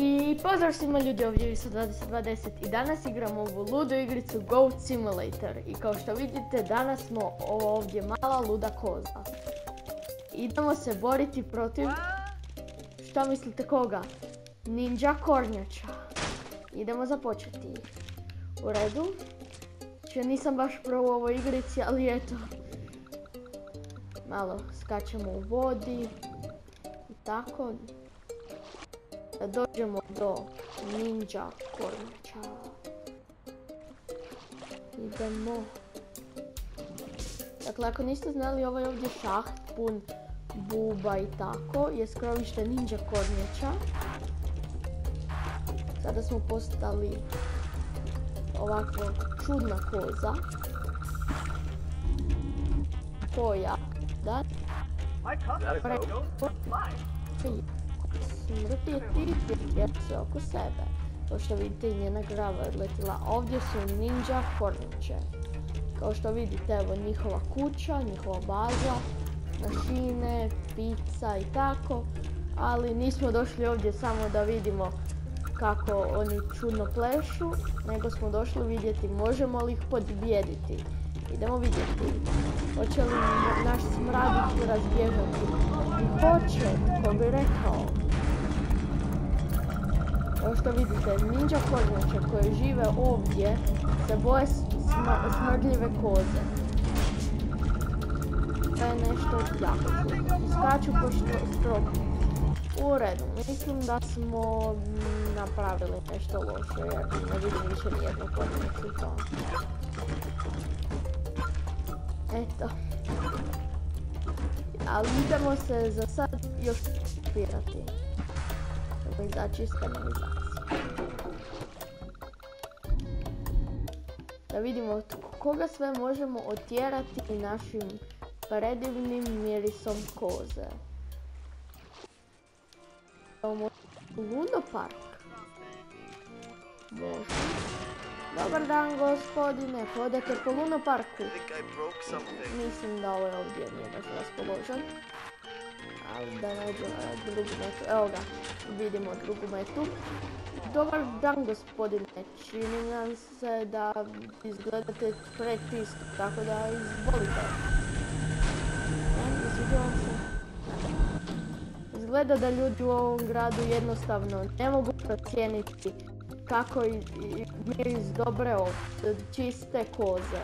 I pozdrav svima ljudi ovdje sa 2210 i danas igramo ovu ludu igricu Goat Simulator i kao što vidite danas smo ovdje mala luda koza. Idemo se boriti protiv, što mislite koga? Ninja kornjača. Idemo započeti. U redu. Če nisam baš pro u ovoj igrici, ali eto. Malo skačemo u vodi. I tako da dođemo do ninja kornjača. Idemo. Dakle, ako niste znali, ovaj ovdje šaht pun buba i tako je skrovište ninja kornjača. Sada smo postali ovako čudna koza. Koja, da, smrtiti se oko sebe. Kao što vidite njena grava je odletila. Ovdje su ninja korniće. Kao što vidite, evo njihova kuća, njihova baza, mašine, pizza i tako. Ali nismo došli ovdje samo da vidimo kako oni čudno plešu, nego smo došli vidjeti možemo li ih podbijediti. Idemo vidjeti. Hoće li naš smradić razbježati? I hoće, ko bi rekao. Kao što vidite, ninja kornjače koje žive ovdje se boje smrdljive koze. To je nešto jako Skaču po stropu. U redu, mislim da smo napravili nešto loše jer ne vidim više nijednu kornjaču to. Eto. Ali idemo se za sad još pirati. Iz kanalizacije. Da vidimo koga sve možemo otjerati našim predivnim mirisom koze. Luno park. Može. Dobar dan gospodine, hodate po Luna parku. Mislim da ovaj ovdje nije baš raspoložen. Ali da nađemo drugu metu. Evo ga, vidimo drugu metu. Dobar dan gospodine, čini nam se da izgledate pretist, tako da izvolite. Izgleda da ljudi u ovom gradu jednostavno ne mogu procijeniti kako iz dobre čiste koze.